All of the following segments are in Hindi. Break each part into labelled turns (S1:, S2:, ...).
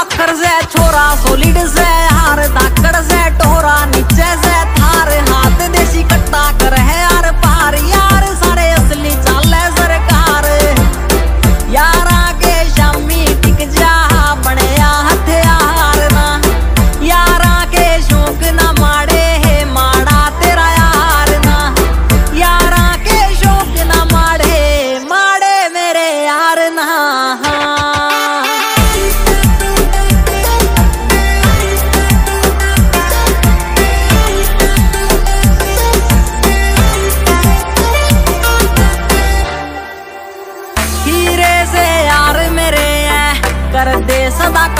S1: आखर से छोरा सोलिड से हार हारदा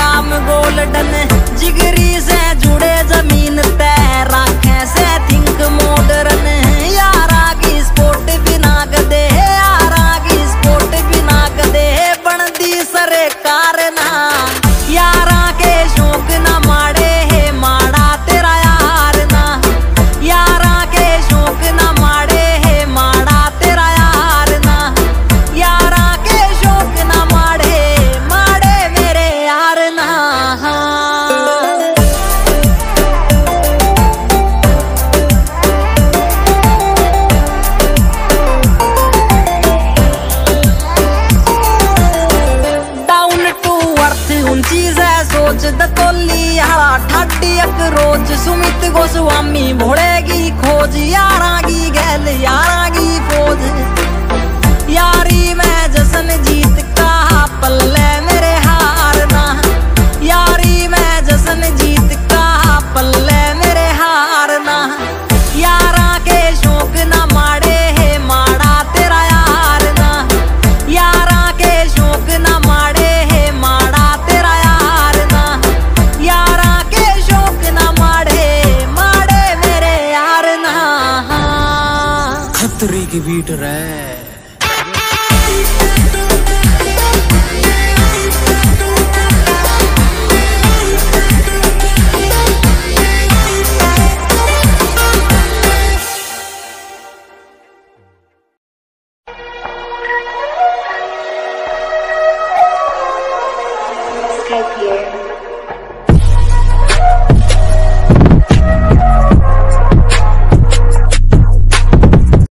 S1: काम गोल्डन जिगरी डोली यारा एक रोज सुमित गोस्वामी भोड़ेगी खोज यारा की गै छतरी की
S2: बीट
S3: रहे.